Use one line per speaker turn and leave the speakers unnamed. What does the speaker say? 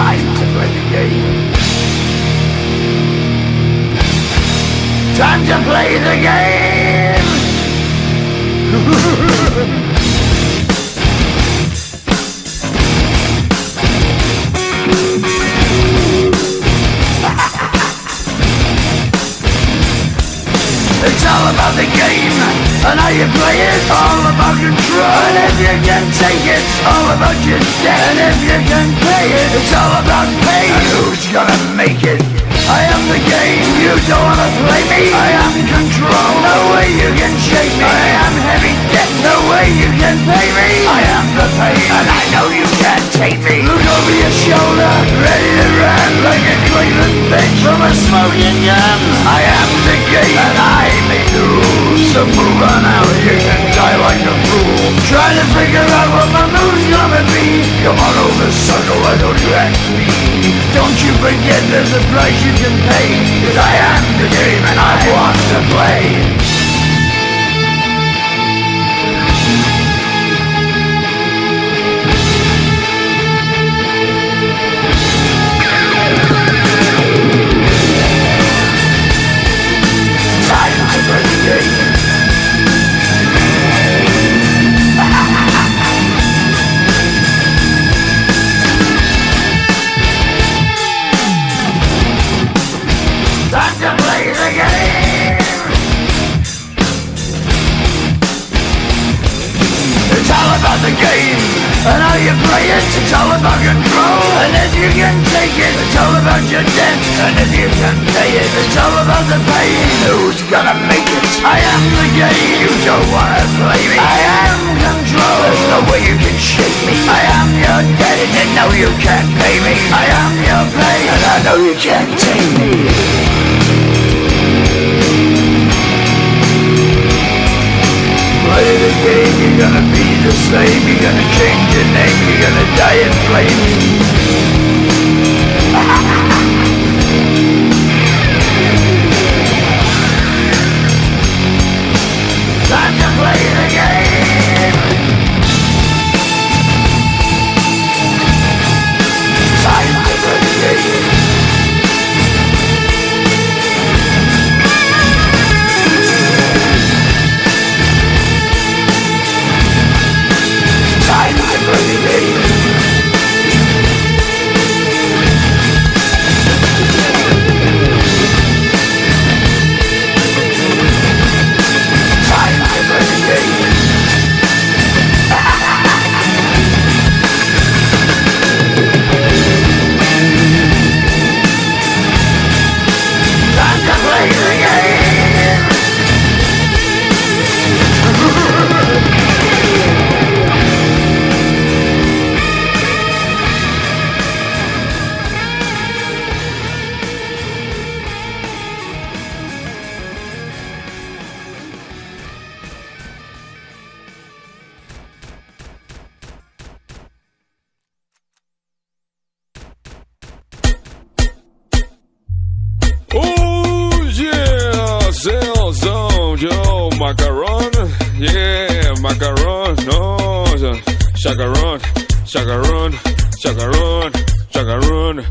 Time to play the game. Time to play the game. It's all about the game. And how you play it. All about control. And if you can take it, all about your debt. And if you can pay it, it's all about pain. And who's gonna make it? I am the game, you don't wanna play me. I am control, no way you can shake me. I am heavy debt, no way you can pay me. I am the pain, and I know you can't take me. Look over your shoulder, ready to run Like a Cleveland bitch from a smoking gun. I am the game, like a fool. Trying to figure out what my move's gonna be. Come on over, sucker, why don't you ask me? Don't you forget there's a price you can pay. Cause I am the game and I want to play And how you play it It's all about control And if you can take it It's all about your debt And if you can pay it It's all about the pain Who's gonna make it? I am the game. You don't wanna play me. I am control. There's no way you can shake me. I am your debt And know you can't pay me. I am your pain. And I know you can't take me flames
chacaron, chacaron, chacaron, chacaron.